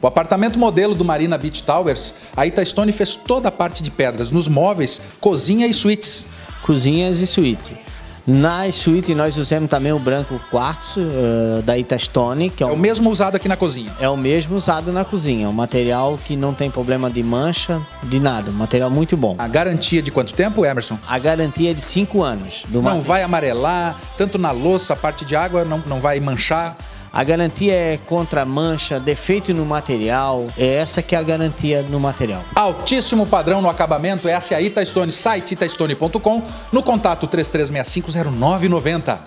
O apartamento modelo do Marina Beach Towers, a Itastone fez toda a parte de pedras nos móveis, cozinha e suítes. Cozinhas e suítes. Na suíte nós usamos também o branco quartzo uh, da Itastone, que é, é o mesmo usado aqui na cozinha. É o mesmo usado na cozinha, um material que não tem problema de mancha, de nada, um material muito bom. A garantia de quanto tempo, Emerson? A garantia é de 5 anos. não material. vai amarelar, tanto na louça, a parte de água não, não vai manchar. A garantia é contra mancha, defeito no material. É essa que é a garantia no material. Altíssimo padrão no acabamento. Essa é a Itastone, site itastone.com, no contato 33650990.